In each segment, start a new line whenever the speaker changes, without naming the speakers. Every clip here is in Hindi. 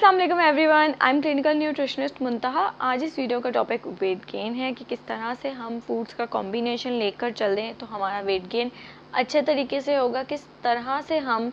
अस्सलाम वालेकुम everyone I am clinical nutritionist Muntaha आज इस वीडियो का टॉपिक वेट गेन है कि किस तरह से हम फूड्स का कॉम्बिनेशन लेकर चलें तो हमारा वेट गेन अच्छे तरीके से होगा। किस तरह से हम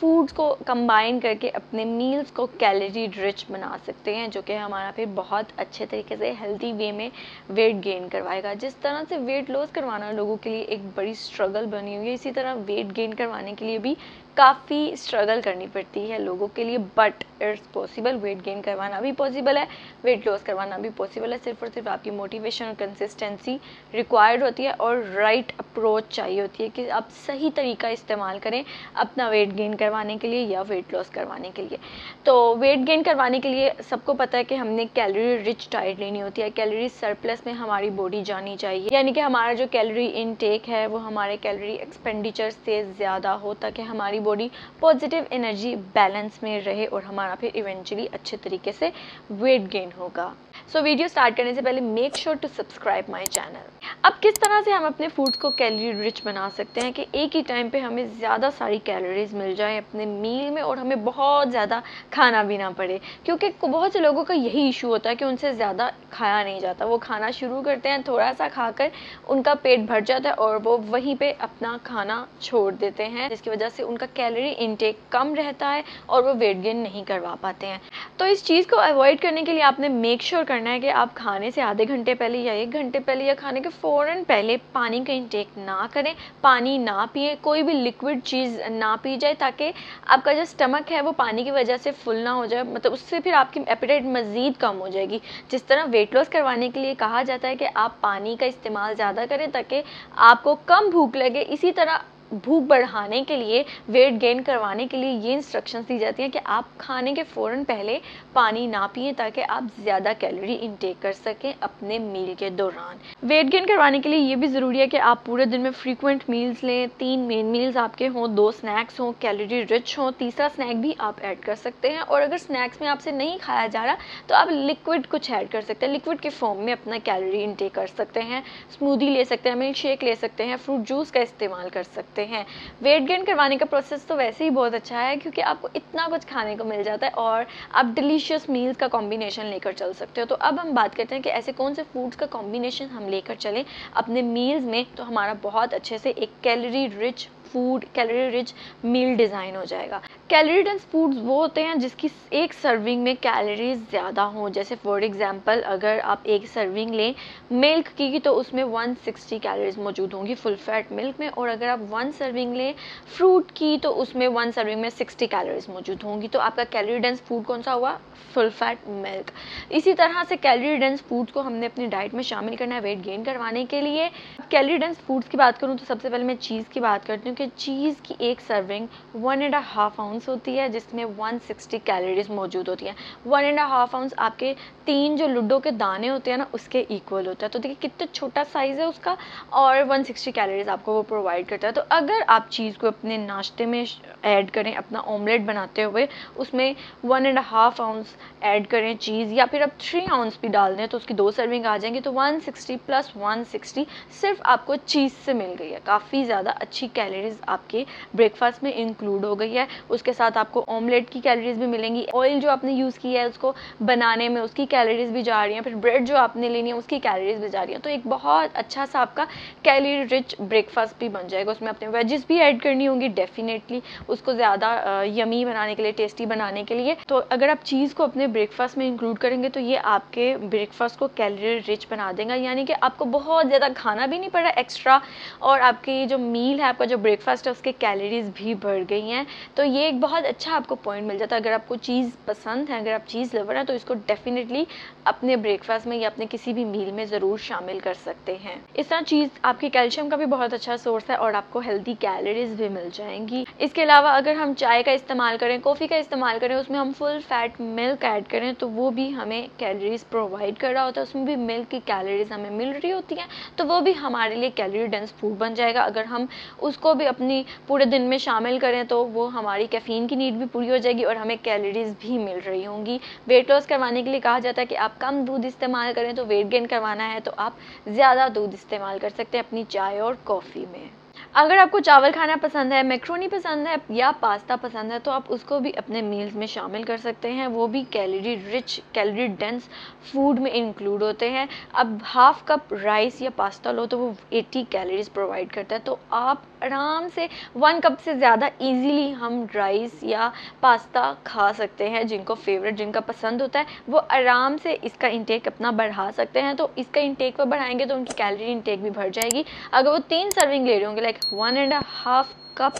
फूड्स को कंबाइन करके अपने मील्स को कैलोरी रिच बना सकते हैं, जो कि हमारा फिर बहुत अच्छे तरीके से हेल्दी वे में वेट गेन करवाएगा। जिस तरह से वेट लॉस करवाना लोगों के लिए एक बड़ी स्ट्रगल बनी हुई है, इसी तरह वेट गेन करवाने के लिए भी काफ़ी स्ट्रगल करनी पड़ती है लोगों के लिए but it's possible weight gain करवाना भी पॉसिबल है वेट लॉस करवाना भी पॉसिबल है, सिर्फ़ और सिर्फ़ आपकी मोटिवेशन और कंसिस्टेंसी रिक्वायर्ड होती है और राइट right अप्रोच चाहिए होती है कि आप सही तरीका इस्तेमाल करें अपना वेट गेन करवाने के लिए या वेट लॉस करवाने के लिए। तो वेट गेन करवाने के लिए सबको पता है कि हमने कैलोरी रिच डाइट लेनी होती है कैलोरी सरप्लस में हमारी बॉडी जानी चाहिए। यानी कि हमारा जो कैलोरी इनटेक है, वो हमारे कैलोरी एक्सपेंडिचर से ज़्यादा हो ताकि हमारी बॉडी पॉजिटिव एनर्जी बैलेंस में रहे और हमारा फिर इवेंचुअली अच्छे तरीके से वेट गेन होगा। सो वीडियो स्टार्ट करने से पहले make sure to subscribe my channel अब किस तरह से हम अपने फ़ूड को कैलोरी रिच बना सकते हैं कि एक ही टाइम पे हमें ज़्यादा सारी कैलोरीज मिल जाए अपने मील में और हमें बहुत ज़्यादा खाना भी ना पड़े? क्योंकि बहुत से लोगों का यही इशू होता है कि उनसे ज़्यादा खाया नहीं जाता। वो खाना शुरू करते हैं थोड़ा सा खाकर उनका पेट भर जाता है और वो वहीं पे अपना खाना छोड़ देते हैं, जिसकी वजह से उनका कैलोरी इनटेक कम रहता है और वो वेट गेन नहीं करवा पाते हैं। तो इस चीज़ को अवॉइड करने के लिए आपने मेक श्योर sure है कि आप खाने से आधे घंटे पहले या एक घंटे पहले या खाने के फ़ौरन पहले पानी का इंटेक ना करें, पानी ना पिए, कोई भी लिक्विड चीज़ ना पी जाए ताकि आपका जो स्टमक है वो पानी की वजह से फुल ना हो जाए मतलब उससे फिर आपकी एपेटाइट मज़ीद कम हो जाएगी। जिस तरह वेट लॉस करवाने के लिए कहा जाता है कि आप पानी का इस्तेमाल ज़्यादा करें ताकि आपको कम भूख लगे, इसी तरह भूख बढ़ाने के लिए वेट गेन करवाने के लिए ये इंस्ट्रक्शंस दी जाती हैं कि आप खाने के फ़ौरन पहले पानी ना पिए ताकि आप ज़्यादा कैलोरी इनटेक कर सकें अपने मील के दौरान। वेट गेन करवाने के लिए ये भी ज़रूरी है कि आप पूरे दिन में फ्रीक्वेंट मील्स लें, तीन मेन मील्स आपके हों, दो स्नैक्स हों कैलोरी रिच हों, तीसरा स्नैक भी आप ऐड कर सकते हैं और अगर स्नैक्स में आपसे नहीं खाया जा रहा तो आप लिक्विड कुछ ऐड कर सकते हैं। लिक्विड के फॉर्म में अपना कैलोरी इनटेक कर सकते हैं स्मूदी ले सकते हैं मिल्क शेक ले सकते हैं फ्रूट जूस का इस्तेमाल कर सकते हैं। हैं। वेट गेन करवाने का प्रोसेस तो वैसे ही बहुत अच्छा है, क्योंकि आपको इतना कुछ खाने को मिल जाता है और आप डिलीशियस मील्स का कॉम्बिनेशन लेकर चल सकते हो। तो अब हम बात करते हैं कि ऐसे कौन से फूड्स का कॉम्बिनेशन हम लेकर चलें अपने मील्स में तो हमारा बहुत अच्छे से एक calorie rich food calorie rich meal design हो जाएगा। कैलोरी डेंस फूड्स वो होते हैं जिसकी एक सर्विंग में कैलोरीज ज़्यादा हो। जैसे फॉर एग्जांपल अगर आप एक सर्विंग लें मिल्क की तो उसमें 160 कैलोरीज मौजूद होंगी फुल फैट मिल्क में। और अगर आप वन सर्विंग लें फ्रूट की तो उसमें वन सर्विंग में 60 कैलोरीज मौजूद होंगी। तो आपका कैलोरी डेंस फ़ूड कौन सा हुआ? फुल फैट मिल्क इसी तरह से कैलोरी डेंस फूड्स को हमने अपनी डाइट में शामिल करना है वेट गेन करवाने के लिए। कैलोरी डेंस फूड्स की बात करूँ तो सबसे पहले मैं चीज़ की बात करती हूँ कि चीज़ की एक serving one and half ounce होती है, जिसमें 160 कैलोरीज मौजूद होती हैं। वन एंड हाफ़ आउंस आपके तीन जो लुडो के दाने होते हैं ना, उसके इक्वल होता है। तो देखिए कितना छोटा साइज़ है उसका, और 160 कैलोरीज आपको वो प्रोवाइड करता है। तो अगर आप चीज़ को अपने नाश्ते में ऐड करें, अपना ऑमलेट बनाते हुए, उसमें one and half ounce add करें चीज़ या फिर आप थ्री आउंस भी डाल दें तो उसकी दो सर्विंग आ जाएँगी। तो 160 प्लस 160 सिर्फ़ आपको चीज़ से मिल गई है। काफ़ी ज़्यादा अच्छी कैलोरीज आपके ब्रेकफास्ट में इंक्लूड हो गई है। उसके साथ आपको ऑमलेट की कैलोरीज भी मिलेंगी। ऑयल जो आपने यूज़ किया है उसको बनाने में, उसकी कैलोरीज भी जा रही हैं, फिर ब्रेड जो आपने लेनी है उसकी कैलोरीज भी जा रही हैं। तो एक बहुत अच्छा सा आपका कैलोरी रिच ब्रेकफास्ट भी बन जाएगा। उसमें अपने वेजेस भी ऐड करनी होंगी डेफिनेटली उसको ज़्यादा यमी बनाने के लिए टेस्टी बनाने के लिए। तो अगर आप चीज़ को अपने ब्रेकफास्ट में इंक्लूड करेंगे तो ये आपके ब्रेकफास्ट को कैलोरी रिच बना देगा। यानी कि आपको बहुत ज़्यादा खाना भी नहीं पड़ा एक्स्ट्रा और आपकी जो मील है, आपका जो ब्रेकफास्ट है, उसके कैलोरीज भी बढ़ गई हैं। तो ये एक बहुत अच्छा आपको पॉइंट मिल जाता है। अगर आपको चीज़ पसंद है, अगर आप चीज़ लवर हैं तो इसको डेफिनेटली अपने ब्रेकफास्ट में या अपने किसी भी मील में ज़रूर शामिल कर सकते हैं। इस तरह चीज़, आपके कैल्शियम का भी बहुत अच्छा सोर्स है और आपको हेल्दी कैलोरीज भी मिल जाएँगी। इसके अलावा अगर हम चाय का इस्तेमाल करें कॉफ़ी का इस्तेमाल करें, उसमें हम फुल फैट मिल्क ऐड करें तो वो भी हमें कैलोरीज प्रोवाइड कर रहा होता है। उसमें भी मिल्क की कैलोरीज हमें मिल रही होती हैं तो वो भी हमारे लिए कैलोरी डेंस फ़ूड बन जाएगा। अगर हम उसको भी अपनी पूरे दिन में शामिल करें तो वो हमारी कैफ़ीन की नीड भी पूरी हो जाएगी और हमें कैलोरीज भी मिल रही होंगी। वेट लॉस करवाने के लिए कहा जाता है कि आप कम दूध इस्तेमाल करें तो वेट गेन करवाना है तो आप ज़्यादा दूध इस्तेमाल कर सकते हैं अपनी चाय और कॉफ़ी में। अगर आपको चावल खाना पसंद है, मैक्रोनी पसंद है या पास्ता पसंद है तो आप उसको भी अपने मील्स में शामिल कर सकते हैं। वो भी calorie rich calorie dense food में इंक्लूड होते हैं। अब हाफ़ कप राइस या पास्ता लो तो वो 80 कैलोरीज प्रोवाइड करता है। तो आप आराम से वन कप से ज़्यादा इजीली हम राइस या पास्ता खा सकते हैं, जिनको फेवरेट जिनका पसंद होता है। वो आराम से इसका इंटेक अपना बढ़ा सकते हैं। तो इसका इंटेक पर बढ़ाएँगे तो उनकी कैलोरी इंटेक भी बढ़ जाएगी। अगर वो तीन सर्विंग ले रहे होंगे like one and half cup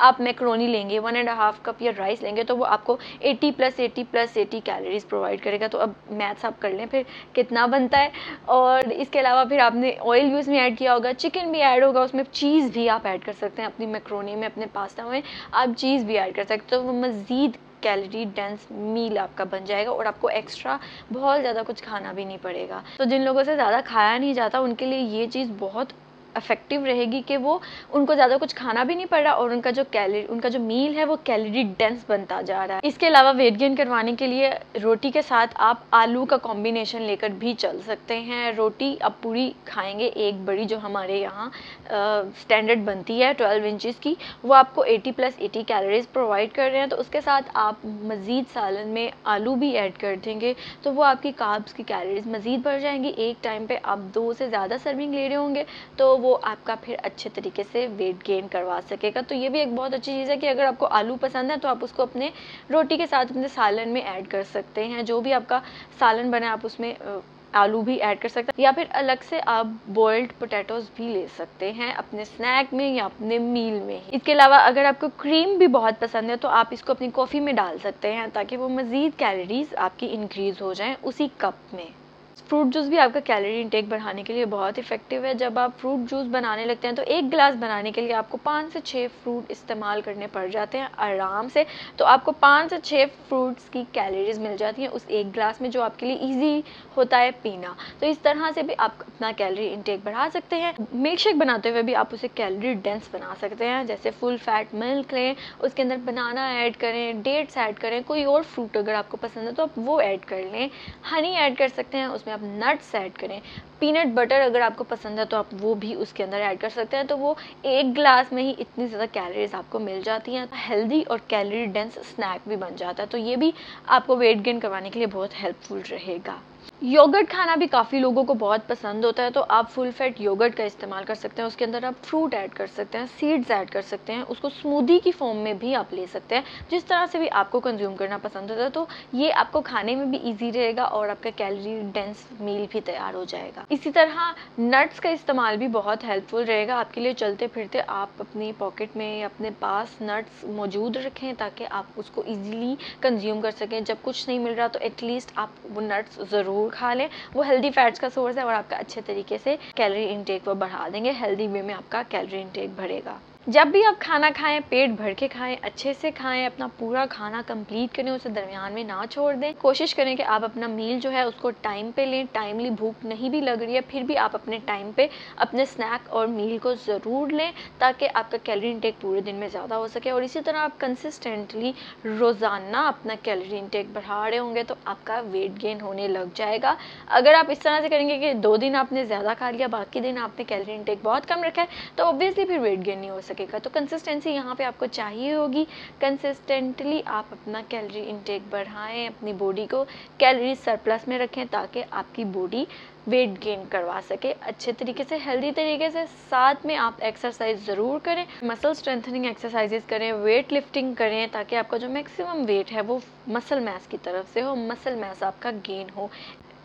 आप मैक्रोनी लेंगे वन एंड हाफ़ कप या राइस लेंगे तो वो आपको 80 प्लस 80 प्लस 80 कैलोरीज प्रोवाइड करेगा। तो अब मैथ्स आप कर लें, फिर कितना बनता है? और इसके अलावा फिर आपने ऑयल भी उसमें ऐड किया होगा चिकन भी ऐड होगा, उसमें चीज़ भी आप ऐड कर सकते हैं अपनी मैक्रोनी में, अपने पास्ता में, आप चीज़ भी ऐड कर सकते हैं। तो वो मज़ीद कैलोरी डेंस मील आपका बन जाएगा और आपको एक्स्ट्रा बहुत ज़्यादा कुछ खाना भी नहीं पड़ेगा। तो जिन लोगों से ज़्यादा खाया नहीं जाता, उनके लिए ये चीज़ बहुत इफ़ेक्टिव रहेगी कि वो उनको ज़्यादा कुछ खाना भी नहीं पड़ रहा और उनका जो कैलोरी, उनका जो मील है वो कैलोरी डेंस बनता जा रहा है। इसके अलावा वेट गेन करवाने के लिए रोटी के साथ आप आलू का कॉम्बिनेशन लेकर भी चल सकते हैं। रोटी अब पूरी खाएँगे एक बड़ी जो हमारे यहाँ स्टैंडर्ड बनती है ट्वेल्व इंचज़ की, वो आपको eighty plus eighty calories provide कर रहे हैं। तो उसके साथ आप मज़ीद सालन में आलू भी ऐड कर देंगे तो वो आपकी काब्स की कैलोरीज मज़ीद बढ़ जाएँगी। एक टाइम पे आप दो से ज़्यादा सर्विंग ले रहे होंगे तो वो आपका फिर अच्छे तरीके से वेट गेन करवा सकेगा। तो ये भी एक बहुत अच्छी चीज़ है कि अगर आपको आलू पसंद है तो आप उसको अपने रोटी के साथ अपने सालन में ऐड कर सकते हैं। जो भी आपका सालन बने आप उसमें आलू भी ऐड कर सकते हैं। या फिर अलग से आप बॉइल्ड पोटैटोज भी ले सकते हैं अपने स्नैक में या अपने मील में इसके अलावा अगर आपको क्रीम भी बहुत पसंद है तो आप इसको अपनी कॉफ़ी में डाल सकते हैं ताकि वो मज़ीद कैलोरीज आपकी इंक्रीज़ हो जाएँ उसी कप में। फ्रूट जूस भी आपका कैलोरी इंटेक बढ़ाने के लिए बहुत इफ़ेक्टिव है। जब आप फ्रूट जूस बनाने लगते हैं तो एक गिलास बनाने के लिए आपको पाँच से छः फ्रूट इस्तेमाल करने पड़ जाते हैं आराम से। तो आपको पाँच से छः फ्रूट्स की कैलोरीज मिल जाती हैं उस एक गिलास में, जो आपके लिए ईजी होता है पीना। तो इस तरह से भी आप अपना कैलोरी इंटेक बढ़ा सकते हैं। मिल्क शेक बनाते हुए भी आप उसे कैलोरी डेंस बना सकते हैं, जैसे फुल फैट मिल्क लें, उसके अंदर बनाना ऐड करें डेट्स ऐड करें, कोई और फ्रूट अगर आपको पसंद है तो आप वो ऐड कर लें। हनी ऐड कर सकते हैं, उसमें आप नट्स ऐड करें। पीनट बटर अगर आपको पसंद है तो आप वो भी उसके अंदर ऐड कर सकते हैं। तो वो एक ग्लास में ही इतनी ज़्यादा कैलोरीज आपको मिल जाती हैं। हेल्दी और कैलोरी डेंस स्नैक भी बन जाता है। तो ये भी आपको वेट गेन करवाने के लिए बहुत हेल्पफुल रहेगा। योगर्ट खाना भी काफ़ी लोगों को बहुत पसंद होता है तो आप फुल फैट योगर्ट का इस्तेमाल कर सकते हैं, उसके अंदर आप फ्रूट ऐड कर सकते हैं सीड्स ऐड कर सकते हैं, उसको स्मूदी की फॉर्म में भी आप ले सकते हैं, जिस तरह से भी आपको कंज्यूम करना पसंद होता है तो ये आपको खाने में भी ईजी रहेगा और आपका कैलोरी डेंस मील भी तैयार हो जाएगा। इसी तरह नट्स का इस्तेमाल भी बहुत हेल्पफुल रहेगा, आपके लिए चलते फिरते आप अपनी पॉकेट में अपने पास नट्स मौजूद रखें, ताकि आप उसको ईजिली कंज्यूम कर सकें, जब कुछ नहीं मिल रहा तो एटलीस्ट आप वो नट्स ज़रूर ज़रूर खा लें। वो हेल्दी फैट्स का सोर्स है और आपका अच्छे तरीके से कैलोरी इनटेक वो बढ़ा देंगे। हेल्दी वे में आपका कैलोरी इनटेक बढ़ेगा। जब भी आप खाना खाएँ, पेट भर के खाएँ, अच्छे से खाएँ, अपना पूरा खाना कंप्लीट करें, उसे दरमियान में ना छोड़ दें, कोशिश करें कि आप अपना मील जो है उसको टाइम पे लें टाइमली भूख नहीं भी लग रही है, फिर भी आप अपने टाइम पे अपने स्नैक और मील को ज़रूर लें, ताकि आपका कैलोरी इंटेक पूरे दिन में ज़्यादा हो सके। और इसी तरह आप कंसिस्टेंटली रोज़ाना अपना कैलोरी इंटेक बढ़ा रहे होंगे तो आपका वेट गेन होने लग जाएगा। अगर आप इस तरह से करेंगे कि दो दिन आपने ज़्यादा खा लिया, बाकी दिन आपने कैलोरी इंटेक बहुत कम रखा है तो ऑब्वियसली फिर वेट गेन नहीं हो सके सकेगा। तो कंसिस्टेंसी यहाँ पे आपको चाहिए होगी। कंसिस्टेंटली आप अपना कैलोरी इनटेक बढ़ाएँ, अपनी बॉडी को कैलोरी सरप्लस में रखें ताकि आपकी बॉडी वेट गेन करवा सके। अच्छे तरीके से हेल्दी तरीके से साथ में आप एक्सरसाइज ज़रूर करें। मसल स्ट्रेंथनिंग एक्सरसाइजेज करें वेट लिफ्टिंग करें ताकि आपका जो मैक्सिमम वेट है वो मसल मैस की तरफ़ से हो मसल मैस आपका गेन हो।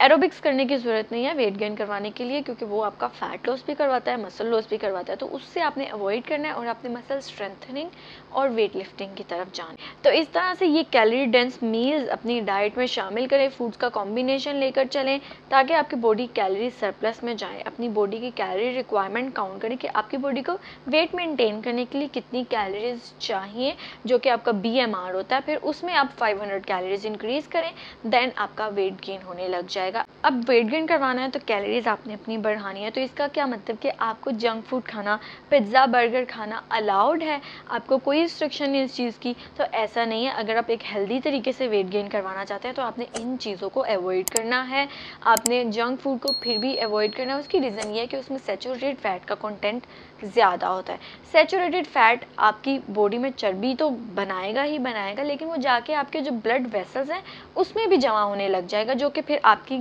एरोबिक्स करने की ज़रूरत नहीं है वेट गेन करवाने के लिए, क्योंकि वो आपका फैट लॉस भी करवाता है मसल लॉस भी करवाता है। तो उससे आपने अवॉइड करना है और अपने मसल स्ट्रेंथनिंग और वेट लिफ्टिंग की तरफ़ जाना तो इस तरह से ये कैलोरी डेंस मील्स अपनी डाइट में शामिल करें फूड्स का कॉम्बिनेशन लेकर चलें, ताकि आपकी बॉडी कैलोरी सरप्लस में जाए। अपनी बॉडी की कैलोरी रिक्वायरमेंट काउंट करें कि आपकी बॉडी को वेट मेंटेन करने के लिए कितनी कैलोरीज चाहिए, जो कि आपका बीएमआर होता है। फिर उसमें आप 500 कैलोरीज इंक्रीज करें देन आपका वेट गेन होने लग जाएगा। जाएगा। अब वेट गेन करवाना है तो कैलोरीज आपने अपनी बढ़ानी है। तो इसका क्या मतलब कि आपको जंक फ़ूड खाना पिज़्ज़ा बर्गर खाना अलाउड है? आपको कोई रिस्ट्रिक्शन नहीं इस चीज़ की। तो ऐसा नहीं है। अगर आप एक हेल्दी तरीके से वेट गेन करवाना चाहते हैं तो आपने इन चीज़ों को अवॉइड करना है। आपने जंक फ़ूड को फिर भी अवॉइड करना है। उसकी रीज़न ये है कि उसमें सेचुरेटेड फैट का कंटेंट ज़्यादा होता है। सेचुरेटेड फैट आपकी बॉडी में चर्बी तो बनाएगा ही बनाएगा, लेकिन वो जाके आपके जो ब्लड वेसल्स हैं, उसमें भी जमा होने लग जाएगा, जो कि फिर आपकी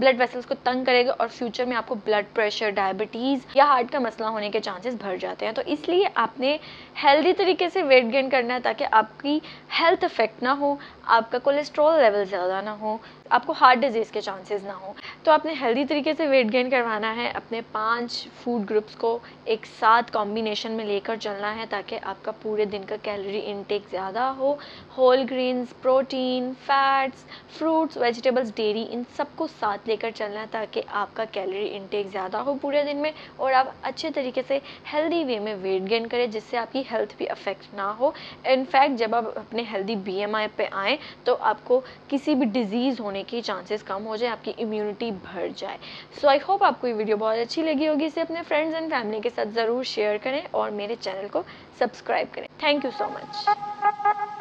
ब्लड वेसल्स को तंग करेगा और फ्यूचर में आपको ब्लड प्रेशर डायबिटीज़ या हार्ट का मसला होने के चांसेस बढ़ जाते हैं। तो इसलिए आपने हेल्दी तरीके से वेट गेन करना है ताकि आपकी हेल्थ इफ़ेक्ट ना हो, आपका कोलेस्ट्रॉल लेवल ज़्यादा ना हो, आपको हार्ट डिज़ीज़ के चांसेस ना हो। तो आपने हेल्दी तरीके से वेट गेन करवाना है, अपने पाँच फ़ूड ग्रुप्स को एक साथ कॉम्बिनेशन में लेकर चलना है ताकि आपका पूरे दिन का कैलोरी इनटेक ज़्यादा हो। Whole grains protein fats fruits vegetables dairy इन सबको साथ लेकर चलना ताकि आपका कैलोरी इनटेक ज़्यादा हो पूरे दिन में और आप अच्छे तरीके से हेल्दी वे में वेट गेन करें जिससे आपकी हेल्थ भी अफेक्ट ना हो। इनफैक्ट जब आप अपने हेल्दी बीएमआई पे आएँ तो आपको किसी भी डिज़ीज़ होने के चांसेस कम हो जाए, आपकी इम्यूनिटी बढ़ जाए। सो आई होप आपको ये वीडियो बहुत अच्छी लगी होगी। इसे अपने फ्रेंड्स एंड फैमिली के साथ ज़रूर शेयर करें और मेरे चैनल को सब्सक्राइब करें। Thank you so much